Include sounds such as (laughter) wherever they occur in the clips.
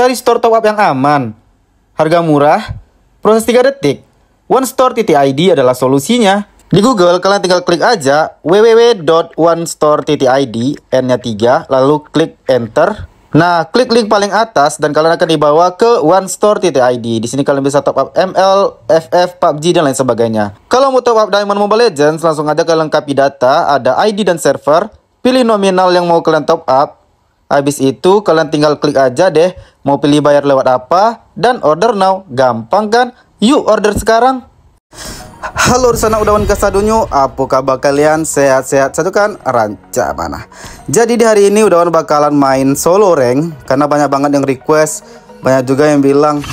Cari store top up yang aman, harga murah, proses 3 detik. OneStore.id adalah solusinya. Di Google, kalian tinggal klik aja www.onestore.id, N-nya 3, lalu klik Enter. Nah, klik link paling atas dan kalian akan dibawa ke onestore.id. Di sini kalian bisa top up ML, FF, PUBG, dan lain sebagainya. Kalau mau top up Diamond Mobile Legends, langsung aja kalian lengkapi data, ada ID dan server, pilih nominal yang mau kalian top up. Habis itu kalian tinggal klik aja deh, mau pilih bayar lewat apa, dan order now. Gampang kan? Yuk order sekarang. Halo sana udawan kasadunyo, apa kabar kalian? Sehat-sehat satu kan? Ranca mana? Jadi di hari ini udawan bakalan main solo rank karena banyak banget yang request, banyak juga yang bilang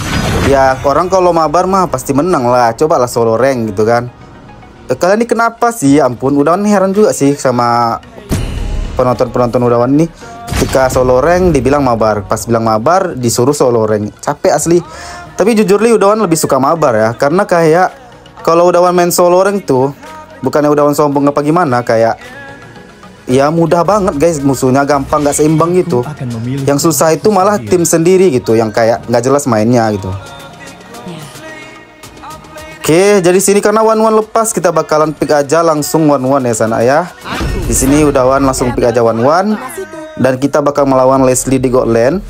ya orang kalau mabar mah pasti menang lah, cobalah solo rank gitu kan. Eh, kalian ini kenapa sih? Ya ampun, udawan heran juga sih sama penonton-penonton udawan ini ketika solo rank dibilang mabar, pas bilang mabar disuruh solo rank. Capek asli. Tapi jujur li udawan lebih suka mabar ya, karena kayak kalau udah one main solo orang tuh bukannya udah sombong apa gimana kayak ya mudah banget guys musuhnya gampang nggak seimbang gitu yang susah itu malah tim sendiri gitu yang kayak nggak jelas mainnya gitu Oke, jadi sini karena one one lepas kita bakalan pick aja langsung one one ya sana ya. Di sini udah one langsung pick aja one one dan kita bakal melawan Leslie di Godland.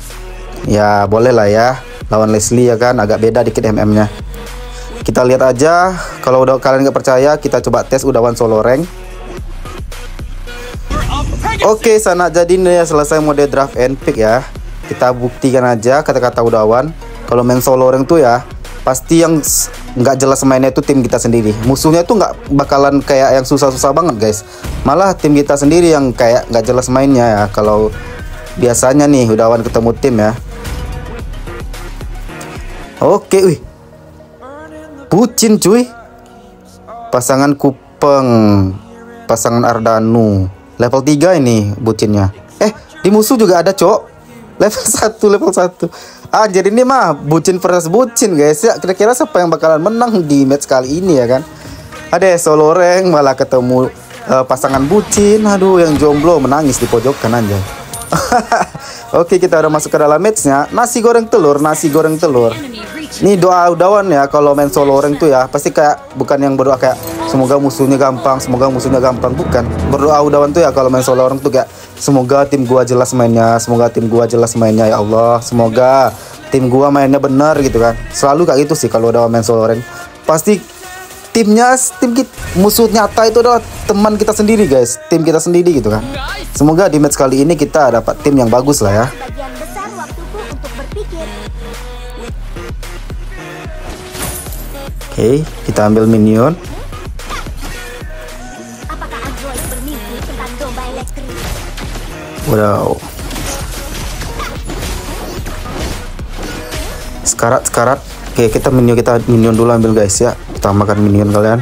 Ya boleh lah ya lawan Leslie ya kan agak beda dikit MM-nya. Kita lihat aja kalau udah kalian nggak percaya kita coba tes udawan solo rank. Oke, okay, sana jadi nih ya selesai mode draft and pick ya. Kita buktikan aja kata-kata udawan. Kalau main solo rank tuh ya pasti yang nggak jelas mainnya itu tim kita sendiri. Musuhnya tuh nggak bakalan kayak yang susah-susah banget guys. Malah tim kita sendiri yang kayak nggak jelas mainnya ya. Kalau biasanya nih udawan ketemu tim ya. Oke, wih Bucin cuy Pasangan Kupeng Pasangan Ardanu Level 3 ini bucinnya Eh di musuh juga ada cok Level 1 level 1 Ah jadi ini mah bucin versus bucin guys. Ya Kira-kira siapa yang bakalan menang di match kali ini ya kan? Ada solo rank malah ketemu uh, pasangan bucin. Aduh yang jomblo menangis di pojokan aja (laughs) Oke kita udah masuk ke dalam matchnya. Nasi goreng telur Nasi goreng telur. Ini doa udawan ya kalau main solo orang tuh ya. Pasti kayak bukan yang berdoa kayak semoga musuhnya gampang, semoga musuhnya gampang bukan. Berdoa udawan tuh ya kalau main solo orang tuh kayak semoga tim gua jelas mainnya, semoga tim gua jelas mainnya ya Allah, semoga tim gua mainnya benar gitu kan. Selalu kayak gitu sih kalau udah main solo orang. Pasti timnya tim kita musuh nyata itu adalah teman kita sendiri guys, tim kita sendiri gitu kan. Semoga di match kali ini kita dapat tim yang bagus lah ya. Oke, okay, kita ambil minion. Wow. Sekarat, sekarat. Oke, kita minion kita minion dulu ambil guys ya. Utamakan minion kalian.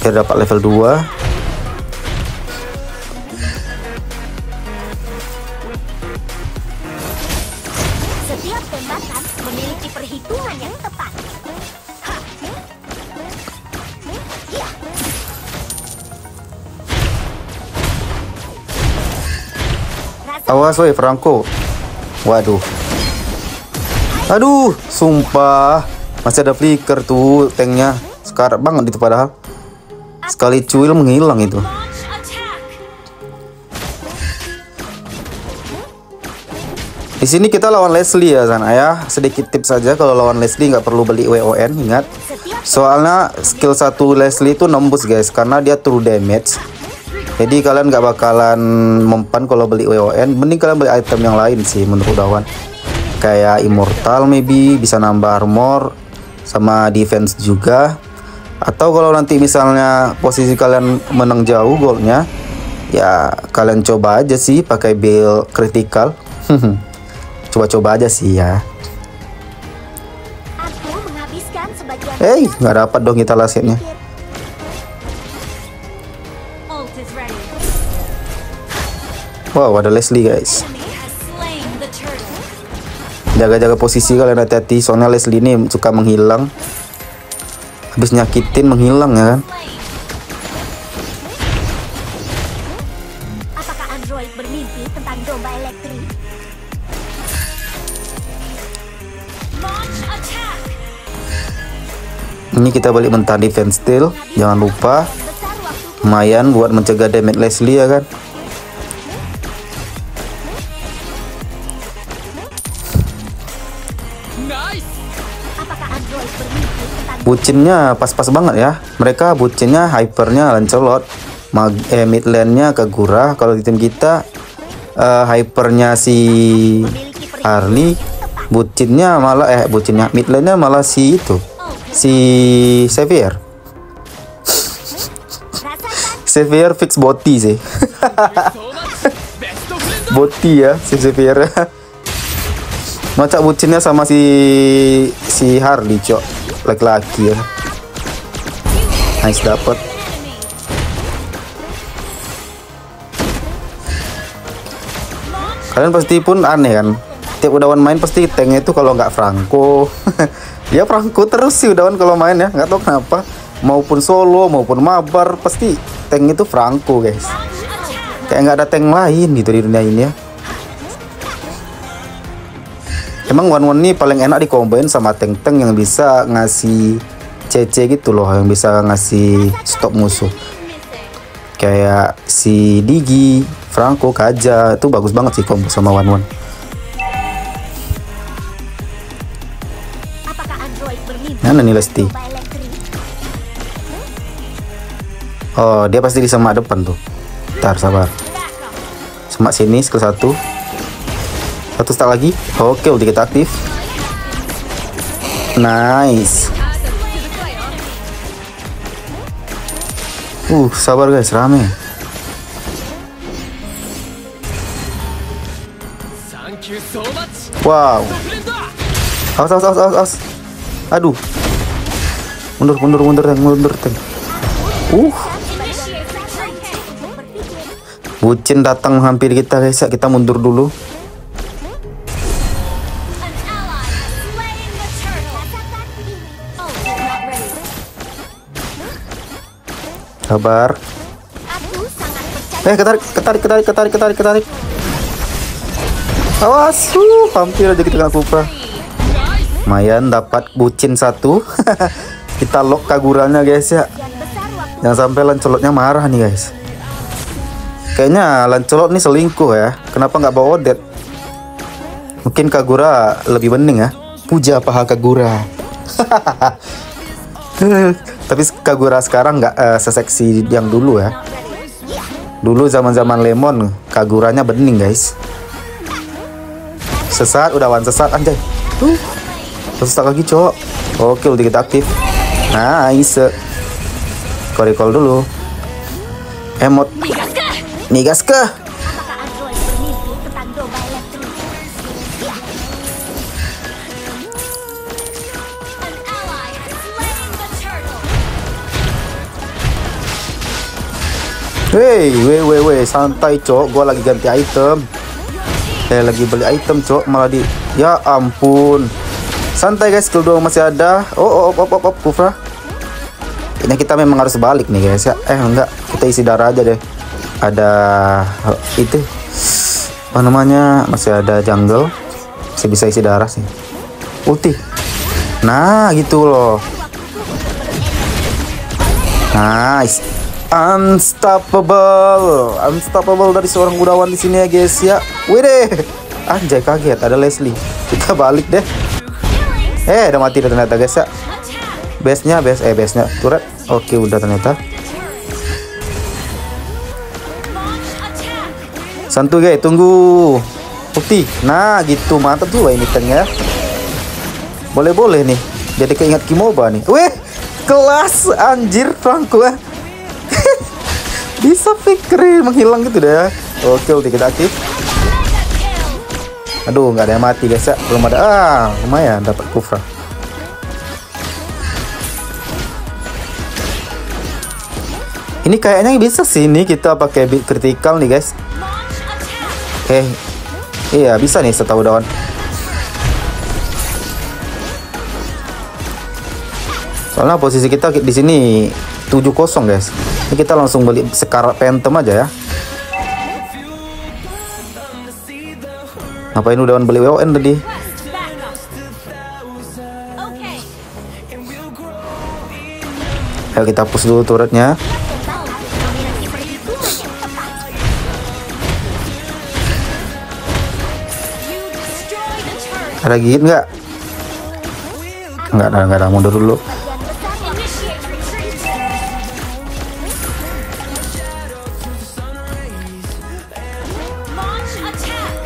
Biar dapat level 2. Awas woi Franco. Waduh. Aduh, sumpah. Masih ada flicker tuh tanknya. Sekarat banget itu padahal. Sekali cuil menghilang itu. Di sini kita lawan Leslie ya sana ya. Sedikit tips saja kalau lawan Leslie nggak perlu beli WON ingat. Soalnya skill satu Leslie itu nembus guys karena dia true damage jadi kalian nggak bakalan mempan kalau beli WON mending kalian beli item yang lain sih menurut Dawan. Kayak immortal maybe bisa nambah armor sama defense juga. Atau kalau nanti misalnya posisi kalian menang jauh goldnya ya kalian coba aja sih pakai build critical. (laughs) Coba-coba aja sih ya. Hei, nggak dapat dong kita lasetnya. Wow, ada Leslie guys. Jaga-jaga posisi kalian hati-hati, soalnya Leslie ini suka menghilang. Habis nyakitin menghilang ya kan. Ini kita balik mentah defense steel, jangan lupa. Lumayan buat mencegah damage Leslie ya kan. Bucinnya pas-pas banget ya. Mereka bucinnya hypernya Lancelot, mag eh, mid lane-nya Kagura. Kalau di tim kita uh, hypernya si Harley, bucinnya malah eh bucinnya mid lane-nya malah si itu. Si Xavier. Xavier fix boti sih. (laughs) boti ya si Xavier. (laughs) Macak bucinnya sama si si Harley, cok. Laki-laki ya. Nice dapat kalian pasti pun aneh kan? Tiap udawan main pasti tanknya itu kalau nggak Franco. (laughs) Ya Franco terus sih udawan kalau main ya. Nggak tahu kenapa. Maupun solo maupun mabar pasti tank itu Franco guys. Kayak nggak ada tank lain gitu di dunia ini ya Emang one one ini paling enak dikombain sama tank-tank yang bisa ngasih CC gitu loh, yang bisa ngasih stop musuh. Kayak si Digi, Franco, Kaja itu bagus banget sih combo sama one one. Mana nih Lesti? Oh, dia pasti di semak depan tuh. Ntar sabar. Semak sini skill 1 satu stack lagi. Oke ulti kita aktif. Nice. Uh sabar guys rame. Wow. Awas awas awas awas aduh. Mundur mundur mundur tank mundur tank uh. Bucin datang hampir kita guys. Ya kita mundur dulu Sabar. Eh, ketarik, ketarik, ketarik, ketarik, ketarik, ketarik. Awas, uh, hampir aja kita kena Kupra. Lumayan dapat bucin satu. (laughs) kita lock kaguranya guys ya. Jangan sampai lancelotnya marah nih guys. Kayaknya lancelot nih selingkuh ya. Kenapa nggak bawa Odet? Mungkin Kagura lebih bening ya. Puja paha Kagura. (laughs) Tapi Kagura sekarang nggak uh, seseksi yang dulu ya. Dulu zaman-zaman Lemon Kaguranya bening guys. Sesat udah wan sesat anjay. Tuh. Sesat lagi cowok. Oke udah kita aktif. Nice. Recall dulu. Emot. Nigas ke? Wey, wey, wey, wey, santai cok, gua lagi ganti item. Eh, lagi beli item cok, malah di, ya ampun. Santai guys, skill doang masih ada. Oh, oh, oh, oh, oh, Kufra. Ini kita memang harus balik nih guys ya. Eh, enggak, kita isi darah aja deh. Ada itu apa namanya? Masih ada jungle. Masih bisa isi darah sih. Ulti. Nah, gitu loh. Nice. Unstoppable, unstoppable dari seorang gudawan di sini ya guys ya. Wih anjay kaget ada Leslie. Kita balik deh. Eh, udah mati ternyata guys ya. Base-nya, base, eh base-nya turret. Oke, udah ternyata. Santu guys, tunggu. Putih. Nah, gitu mantap tuh ini tengah. Boleh-boleh nih. Jadi keingat Kimoba nih. Wih, kelas anjir Franco ya (laughs) bisa fikri menghilang gitu deh oke ulti kita aktif aduh nggak ada yang mati guys ya. Belum ada. Ah lumayan dapat kufra. Ini kayaknya bisa sih nih kita pakai critical nih guys. Eh iya bisa nih setahu daun soalnya posisi kita di sini 7-0 guys ini kita langsung beli sekarat Phantom aja ya ngapain udah beli WON tadi Ayo kita push dulu turretnya. Ada gigit nggak? Nggak ada, nggak ada. Mundur dulu.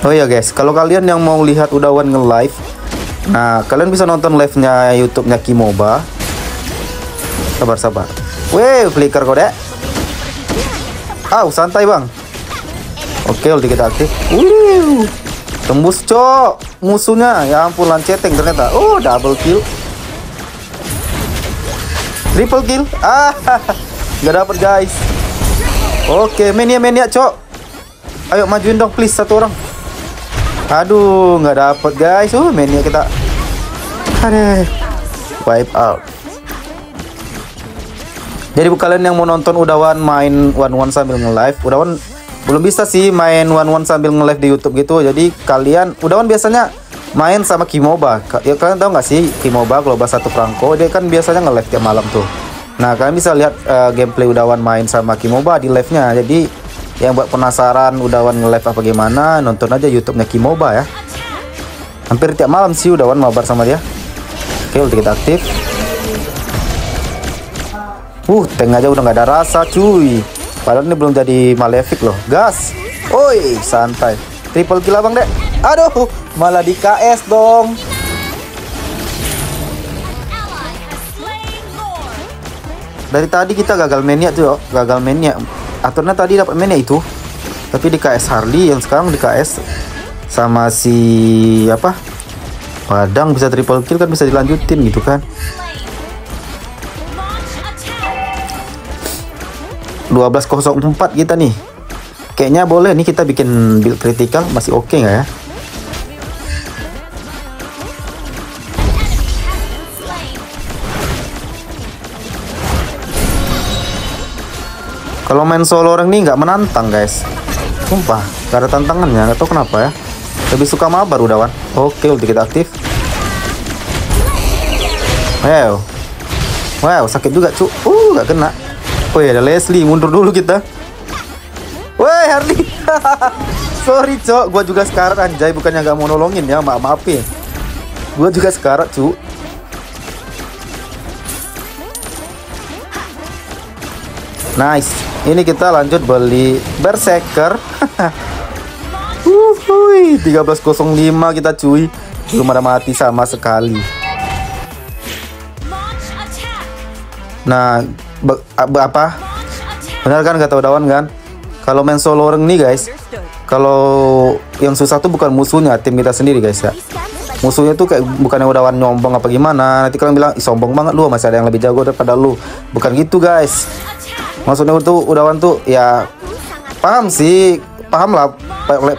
Oh ya guys, kalau kalian yang mau lihat Udawan nge-live Nah, kalian bisa nonton live-nya YouTube-nya Kimoba. Sabar, sabar. Weh, flicker kode Ah, santai bang. Oke, ulti kita aktif. Wuh, Tembus cok. Musuhnya, ya ampun lanceteng ternyata. Oh, double kill. Triple kill. Ah, (laughs) nggak dapet guys. Oke, mania mania cok. Ayo majuin dong please satu orang Aduh, nggak dapet guys. Oh, mainnya kita. Aduh, wipe out. Jadi kalian yang mau nonton Udawan main one one sambil nge-live, Udawan belum bisa sih main one one sambil nge-live di YouTube gitu. Jadi kalian Udawan biasanya main sama Kimoba. Ya kalian tahu nggak sih Kimoba Global satu Franco dia kan biasanya nge-live tiap malam tuh. Nah, kalian bisa lihat uh, gameplay Udawan main sama Kimoba di live-nya. Jadi yang buat penasaran Udawan nge-live apa gimana nonton aja YouTube-nya Kimoba ya. Hampir tiap malam sih Udawan mabar sama dia. Oke ulti kita aktif. Uh tank aja udah nggak ada rasa cuy. Padahal ini belum jadi Malefic loh. Gas. Oi santai. Triple kill abang dek. Aduh malah di KS dong. Dari tadi kita gagal mania tuh gagal mania aturnya tadi dapat mainnya itu. Tapi di KS Harley yang sekarang di KS sama si apa Padang bisa triple kill kan bisa dilanjutin gitu kan. 1204 kita nih. Kayaknya boleh nih kita bikin build critical masih oke okay nggak ya Kalau main solo orang ini nggak menantang guys. Sumpah, gak ada tantangannya. Gak tau kenapa ya. Lebih suka mabar udah wan. Oke, ulti kita aktif. Wow. Wow, sakit juga cu. Uh, gak kena. Oh ya ada Leslie, mundur dulu kita. Woi Harley. (laughs) Sorry cok, gua juga sekarat anjay bukannya nggak mau nolongin ya, maaf maafin. Gua juga sekarat cu. Nice. Ini kita lanjut beli Berserker. (laughs) Uhuy, 1305 kita cuy. Belum ada mati sama sekali. Nah, apa? Benar kan kata Dawan kan? Kalau main solo orang nih guys, kalau yang susah tuh bukan musuhnya, tim kita sendiri guys ya. Musuhnya tuh kayak bukannya udawan nyombong apa gimana. Nanti kalian bilang, sombong banget lu, masih ada yang lebih jago daripada lu. Bukan gitu guys maksudnya tuh udawan tuh ya paham sih. Paham lah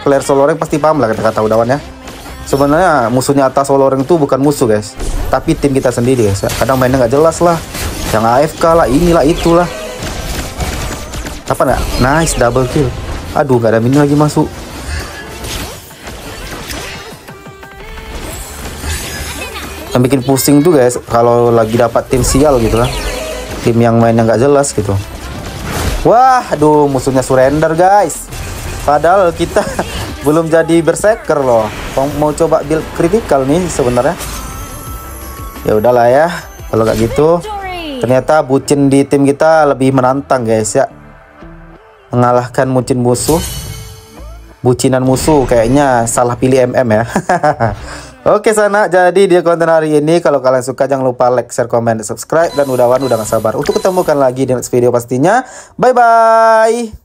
player solo rank pasti paham lah kata-kata udawan ya. Sebenarnya musuhnya atas solo rank tuh bukan musuh guys. Tapi tim kita sendiri guys. Kadang mainnya nggak jelas lah. Yang AFK lah inilah itulah. Apa nggak? Nice double kill. Aduh nggak ada mini lagi masuk. Yang bikin pusing tuh guys kalau lagi dapat tim sial gitu lah. Tim yang mainnya nggak jelas gitu Wah, aduh musuhnya surrender guys. Padahal kita (laughs) belum jadi berserker loh. Mau coba build critical nih sebenarnya. Ya udahlah ya. Kalau nggak gitu, ternyata bucin di tim kita lebih menantang guys ya. Mengalahkan bucin musuh. Bucinan musuh kayaknya salah pilih MM ya. (laughs) Oke sana, jadi dia konten hari ini. Kalau kalian suka jangan lupa like, share, komen, dan subscribe. Dan udahan udah gak sabar untuk ketemukan lagi di next video pastinya. Bye-bye.